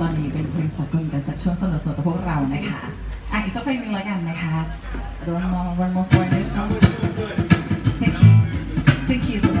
ตอนนี้เป็นเพลงสากลกันสักช่วงสนุกๆกับพวกเรานะคะอะอีกสักเพลงหนึงแล้วกันนะคะ One more one more for this one Thank you Thank you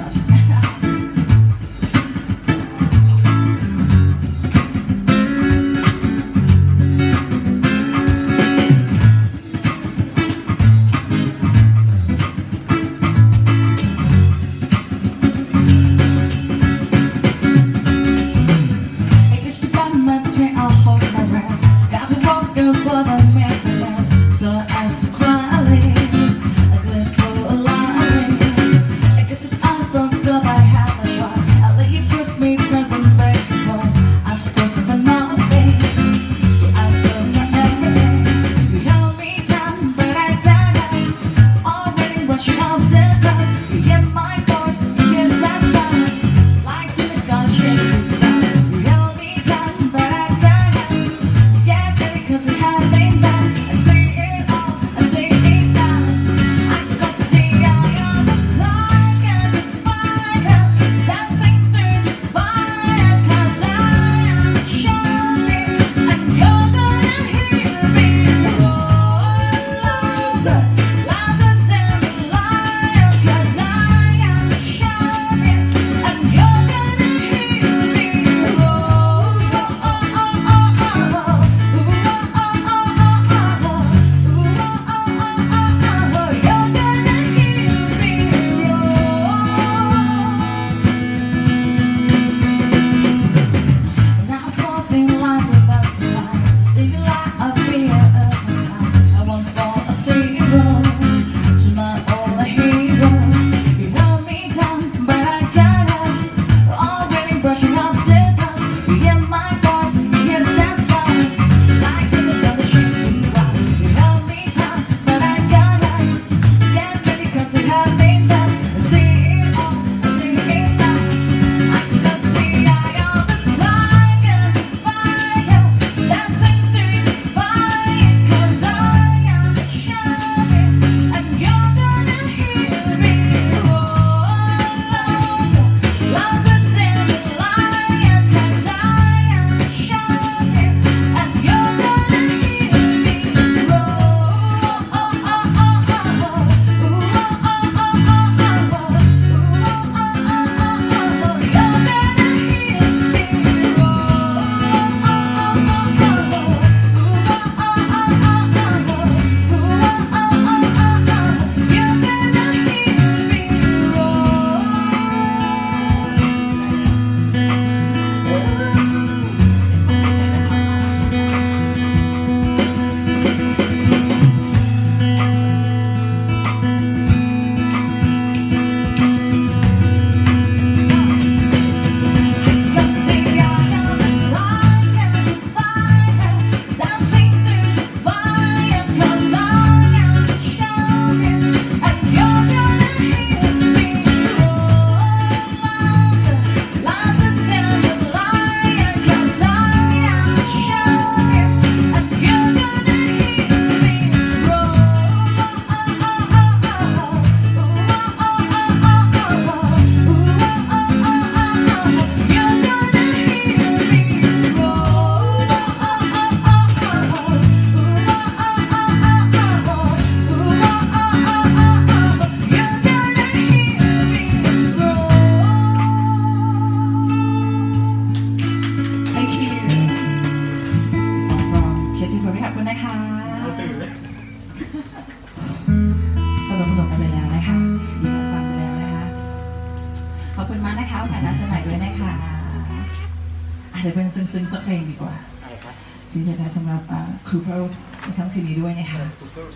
ลงดีกว่าอะไรครับที่จะใช้สำหรับครูเพลส์ในค่ำคืนนี้ด้วยนะคะ Google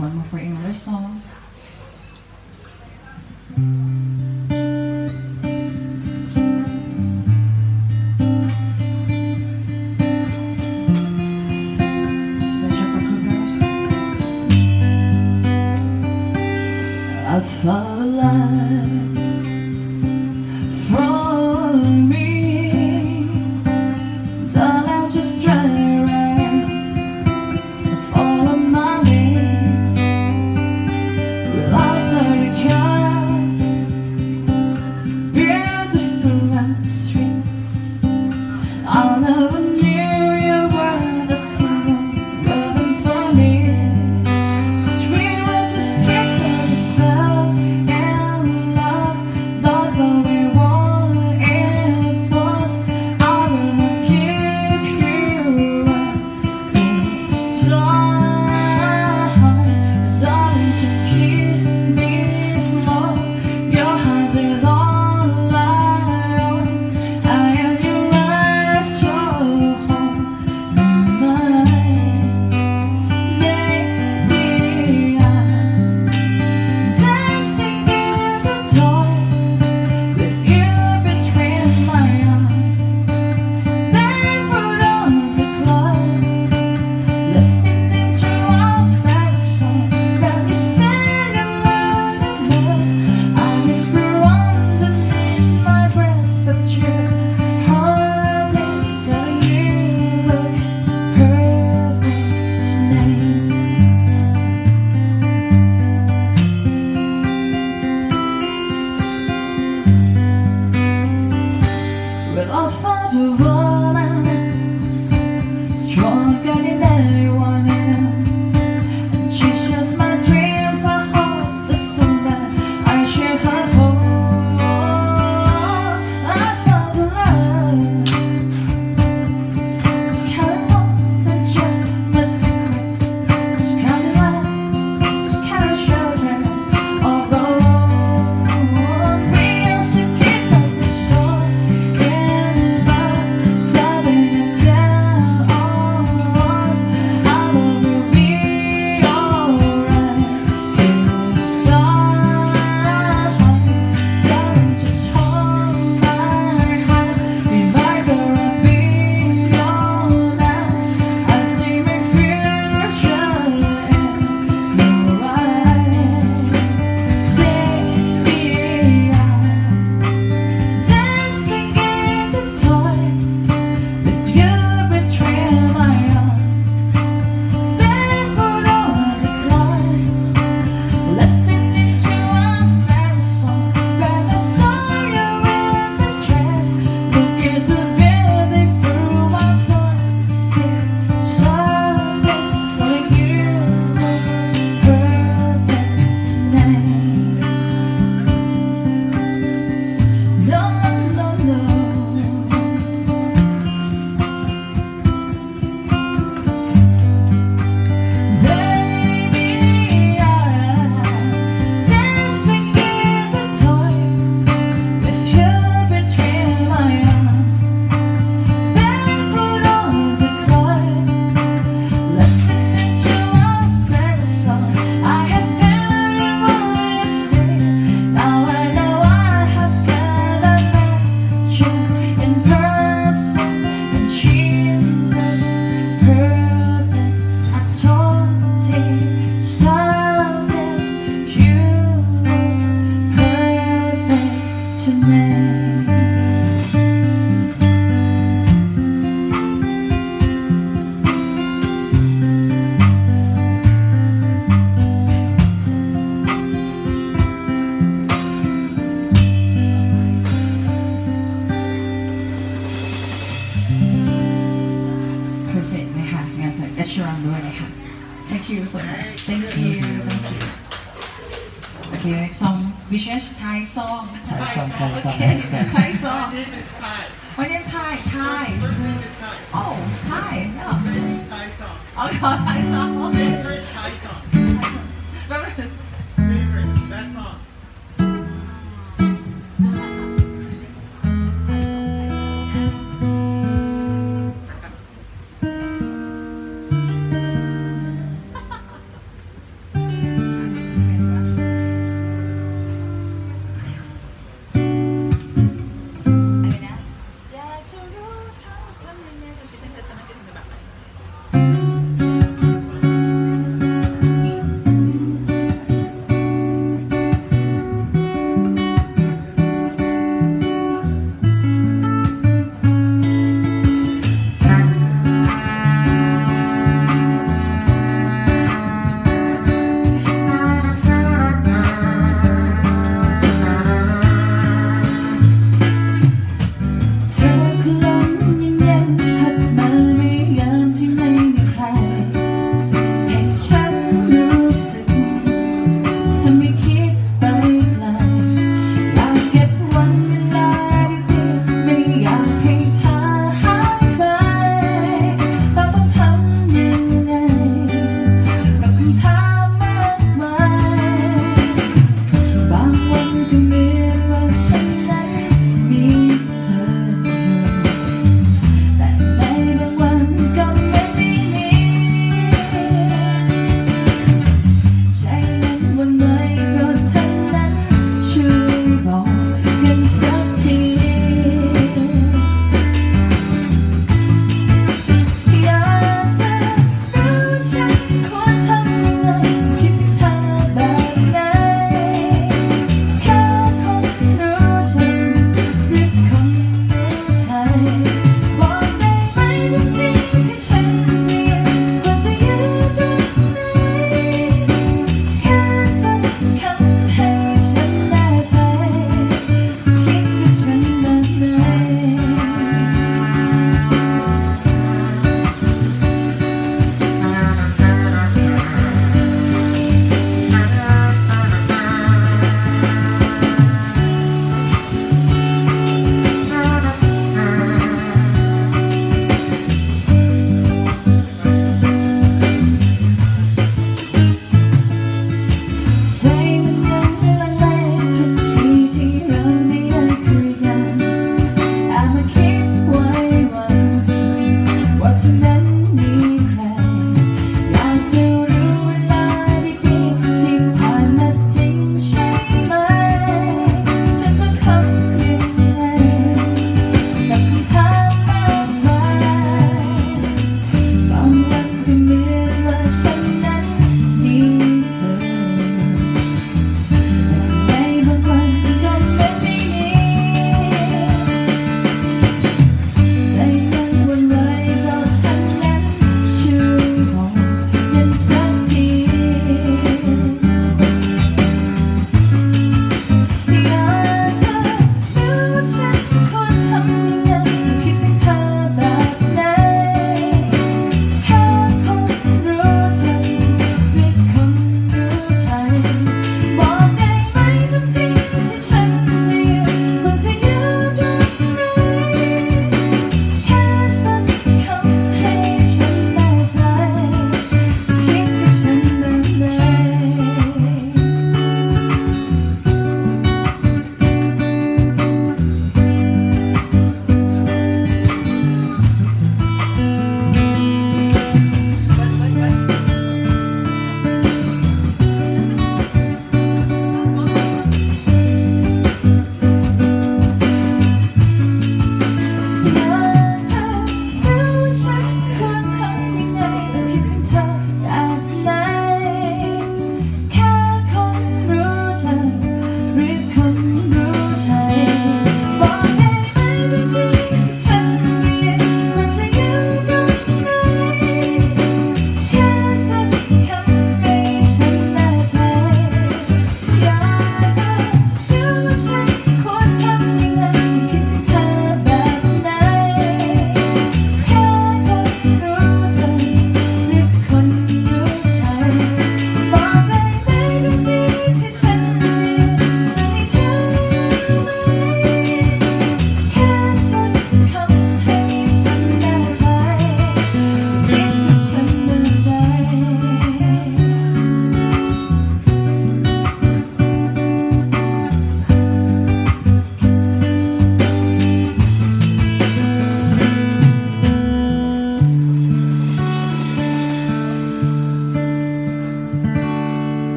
วัน more for English song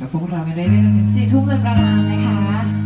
กับพวกเรากันได้เรื่อยๆถึงสี่ทุ่มโดยประมาณนะคะ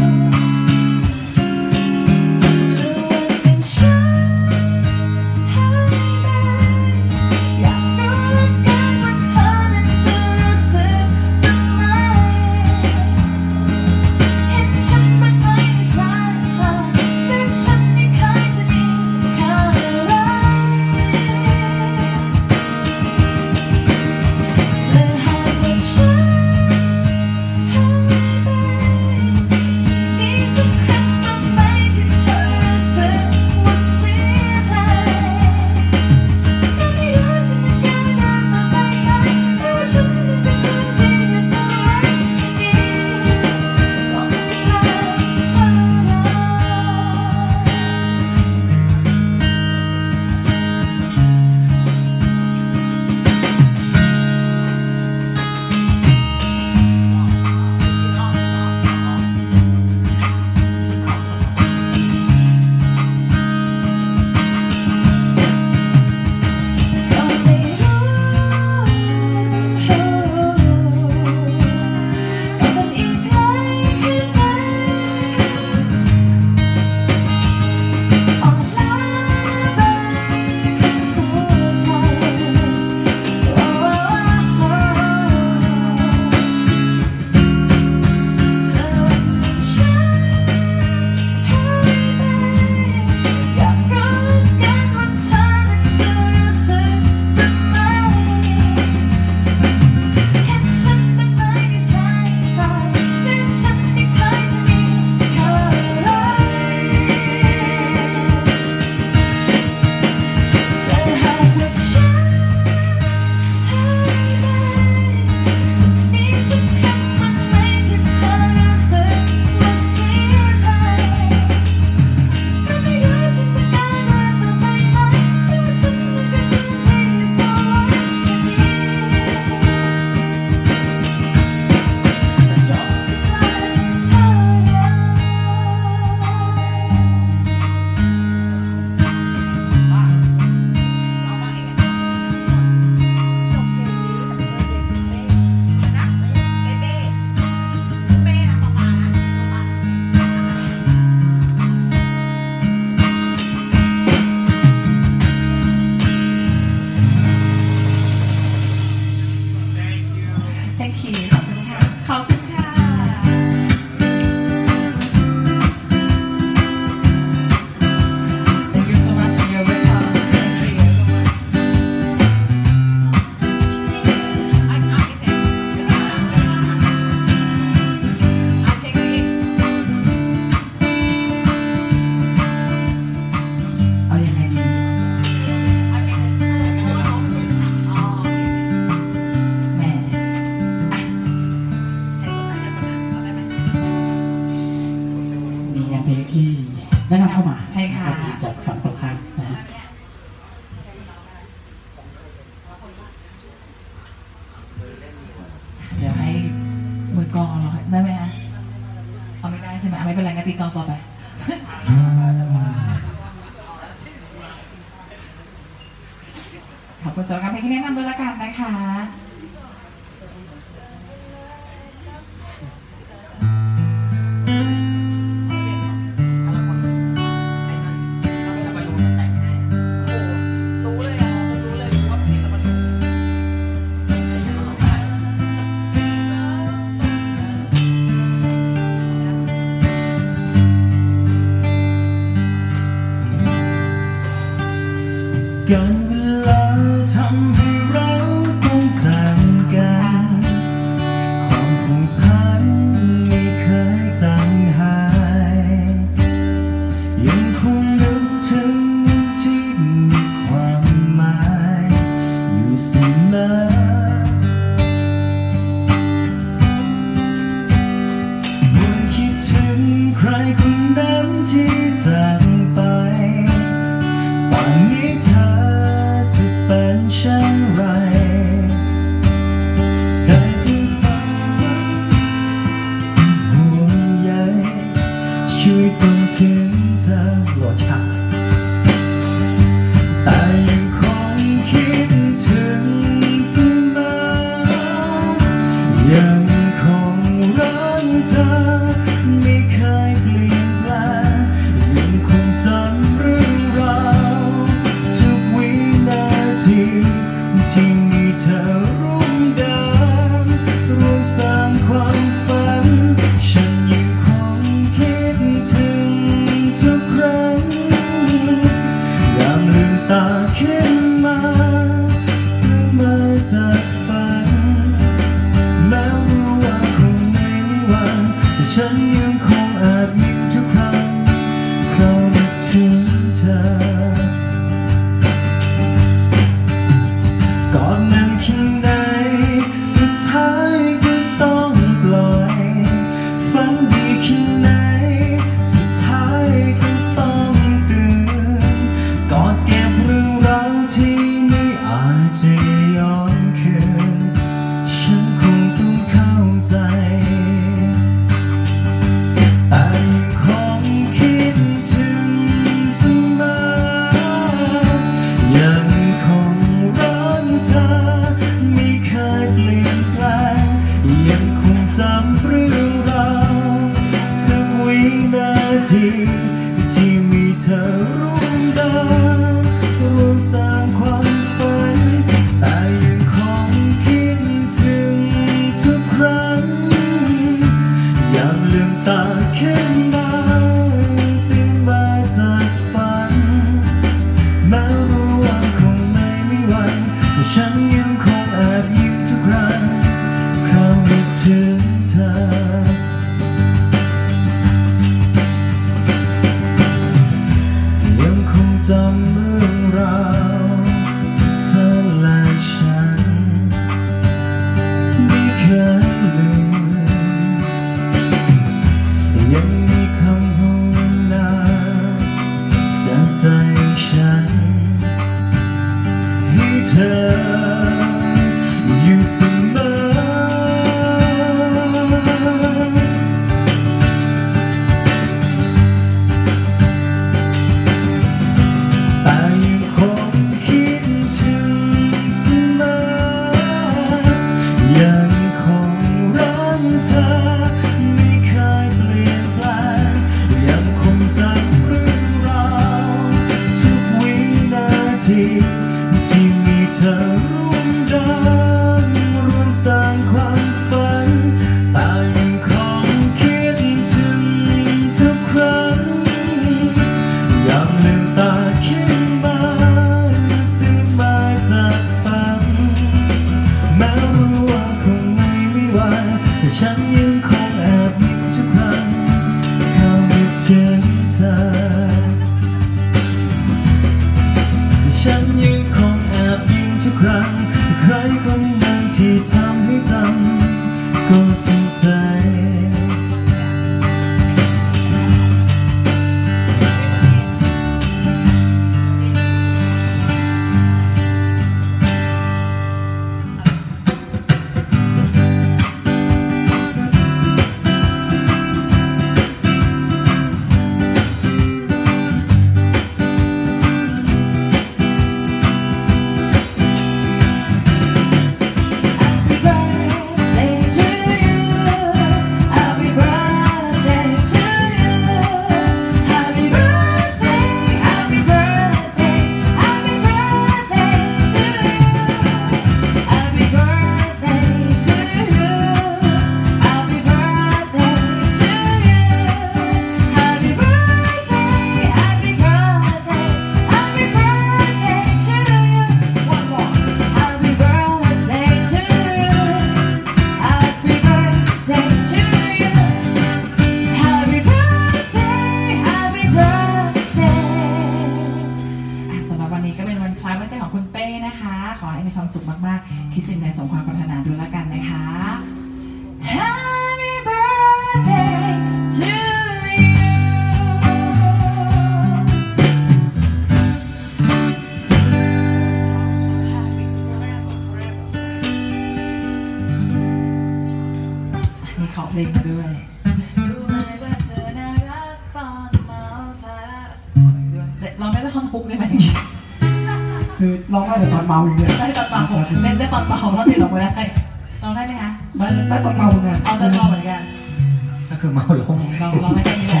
ือเมาลงลองลองให้ได้แหละ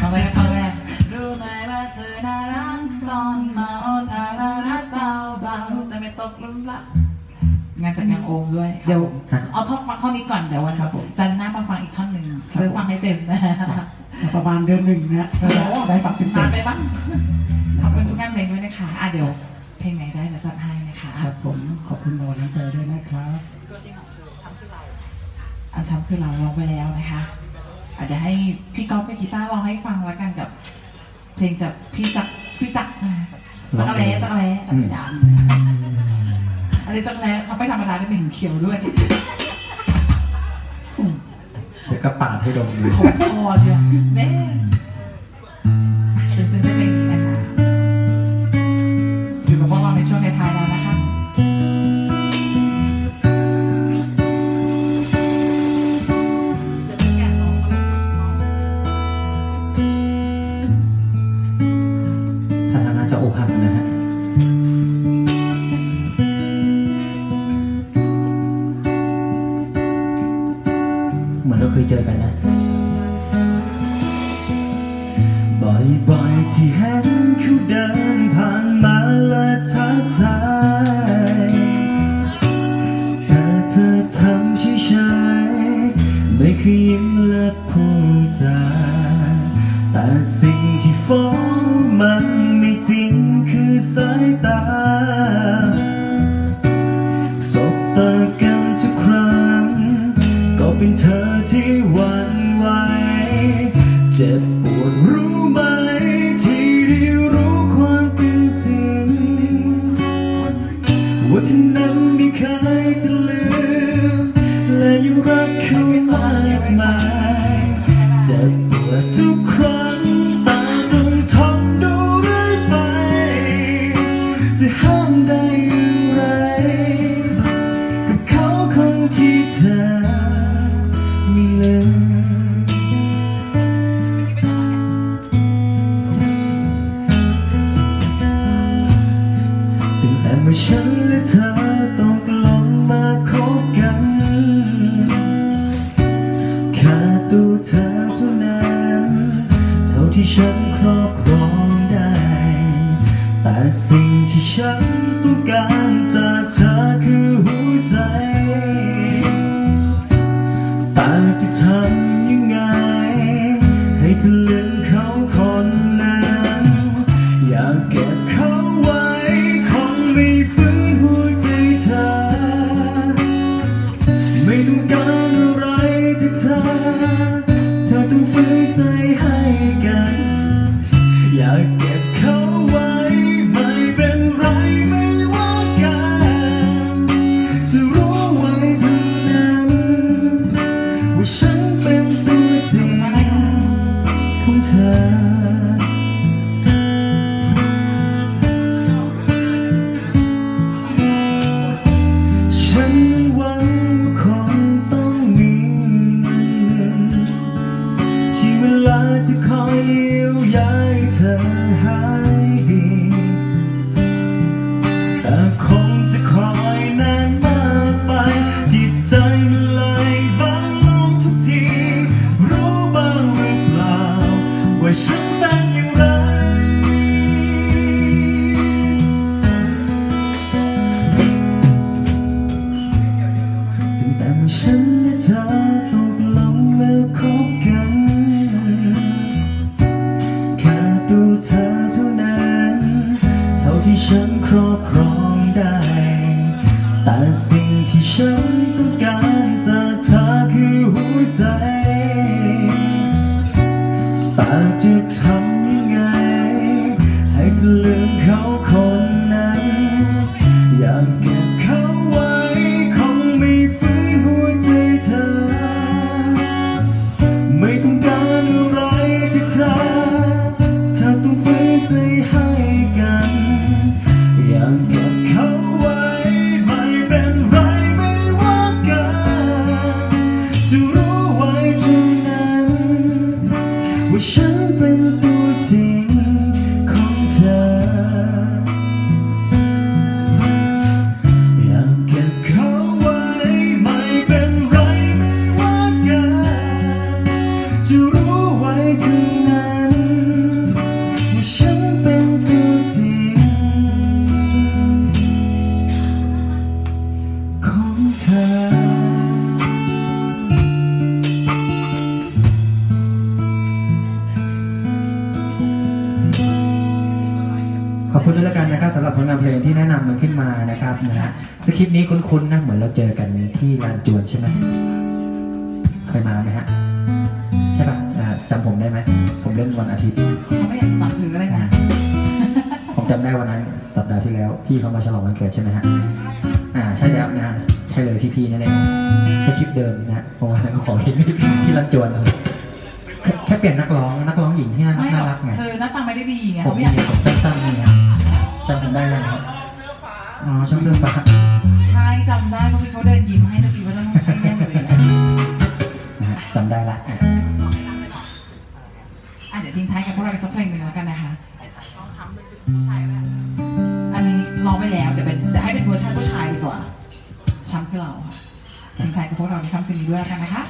ลอไปครั้งแรกรู้ไหมว่าเธอน่ารักตอนเมาถ้าน่ารักเบาเบาแต่ไม่ตกลุมละงานจากงานโอมด้วย เดี๋ยวเอาท่อนท่อนนี้ก่อนเดี๋ยววันจันทร์หน้ามาฟังอีกท่อนหนึ่งเดี๋ยฟังให้เต็มนะประมาณเดือนหนึ่งเนี้ยได้ฟังเต็มไปบ้างขอบคุณทุกงานเพลงด้วยนะคะอะเดี๋ยวเพลงไหนได้เดี๋จัดให้นะคะครับผมขอบคุณโนน้ำใจด้วยนะครับตัวจริงของเธอช้ำคือเราอันช้ำคือเราร้องไปแล้วนะคะ อาจจะให้พี่ก๊อฟกับกีตาร์ลองให้ฟังแล้วกันกับ เพลงจากพี่จักพี่จักจักแร้จักแร้จักรยานอะไรจักแร้เอาไปธรรมดาได้เป็นเขียวด้วยเดี๋ยวก็ปาดให้ดมดูคอเชียวแม่ซึ้งๆได้เป็นั้นเนี่ยจำผมได้ยังครับอ๋อช่างเสื้อฟ้าใช่จำได้เพราะพี่เขาเดินยิ้มให้ตะกี้ว่าต้องใช้แน่เลยนะจำได้ละอะเดี๋ยวทิ้งท้ายกับพวกเราสักเพลงหนึ่งแล้วกันนะคะอันนี้ร้องไปแล้วเดี๋ยวเป็นจะให้เป็นเวอร์ชันผู้ชายดีกว่าช้ำคือเราค่ะทิ้งท้ายกับพวกเราในค่ำคืนนี้ด้วยแล้วกันนะคะ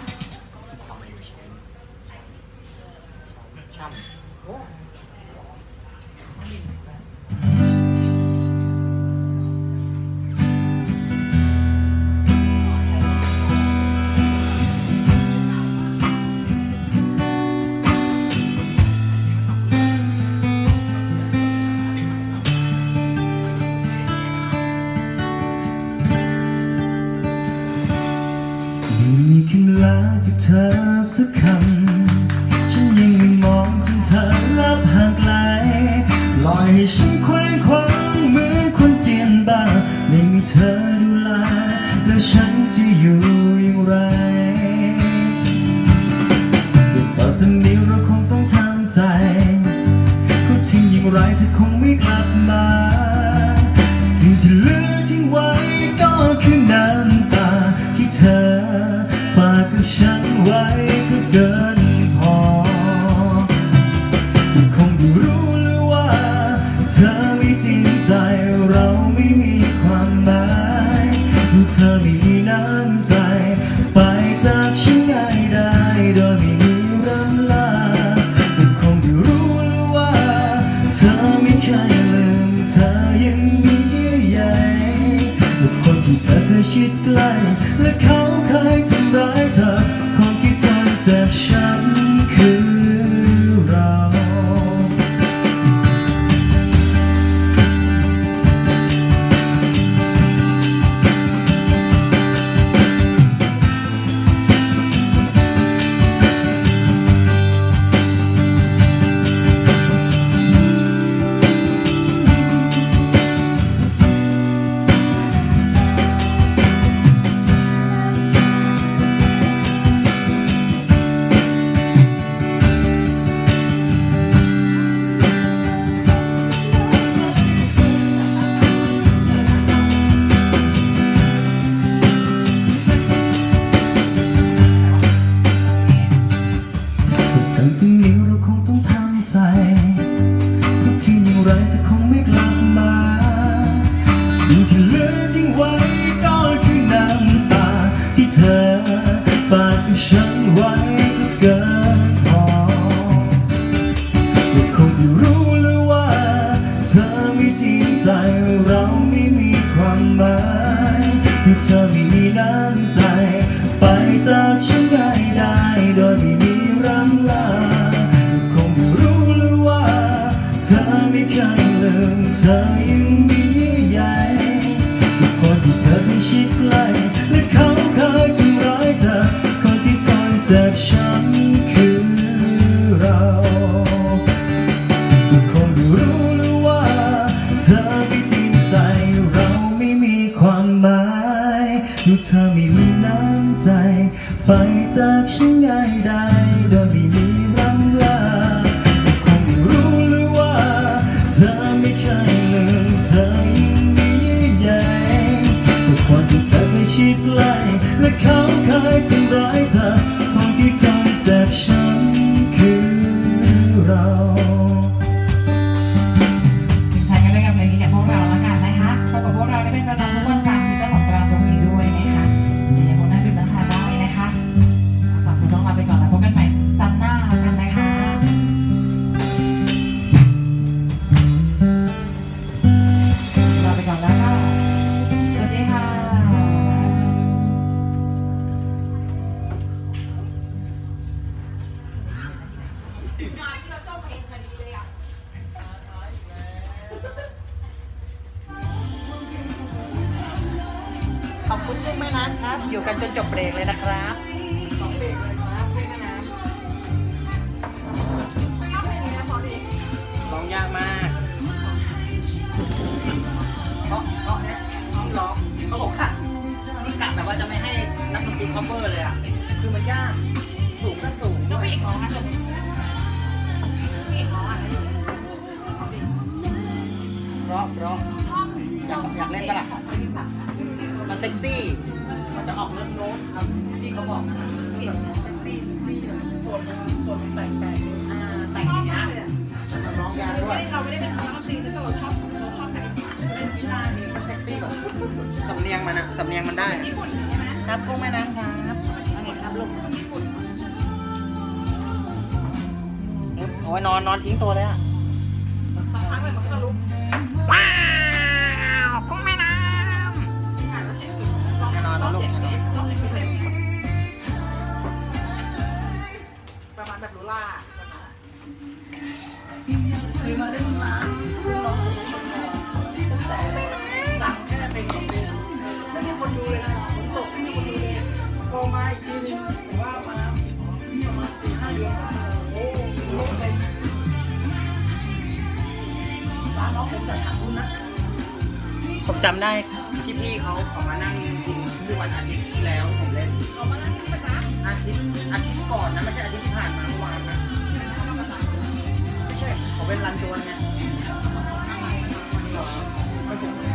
ไรเธคงไม่กลับมา สิ่งที่เหลือทิ้งไว้ก็คือน้ำตาที่เธอฝากกับฉันไว้ ยงมันอะสำเนียงมันได้อะญี่ปุ่นใช่ไหมครับกุ้งแม่น้ำครับอันนี้ครับลูกญี่ปุ่นเอ๊ะโอ้ยนอนนอนทิ้งตัวเลยอะบางครั้งเลยมันก็จะลุกว้าวกุ้งแม่น้ถ่ายแล้วเสียงร้องร้องเสียงเบสร้องเสียงเบสประมาณแบบลูล่าแบบนั้นำคือมาได้มาคือร้องตั้งแต่ดังแค่เพลงสองเพลงไม่มี คนดูเลยนะฝนตกไม่มีคนดูเลยโกมาอีกทีนึงแต่ว่ามาประมาสี่ห้าเดือนโอ้โหลงเลยร้านน้องผมแต่ขาดทุนนะผมจำได้พี่ๆเขาเขามานั่งกินคือวันอาทิตย์ที่แล้วผมเล่นเรามานั่งที่ประจ๊ะอาทิตย์อาทิตย์ก่อนนะไม่ใช่อาทิตย์ที่ผ่านมาเมื่อวานนะไม่ใช่เขาเป็นรันจวนไง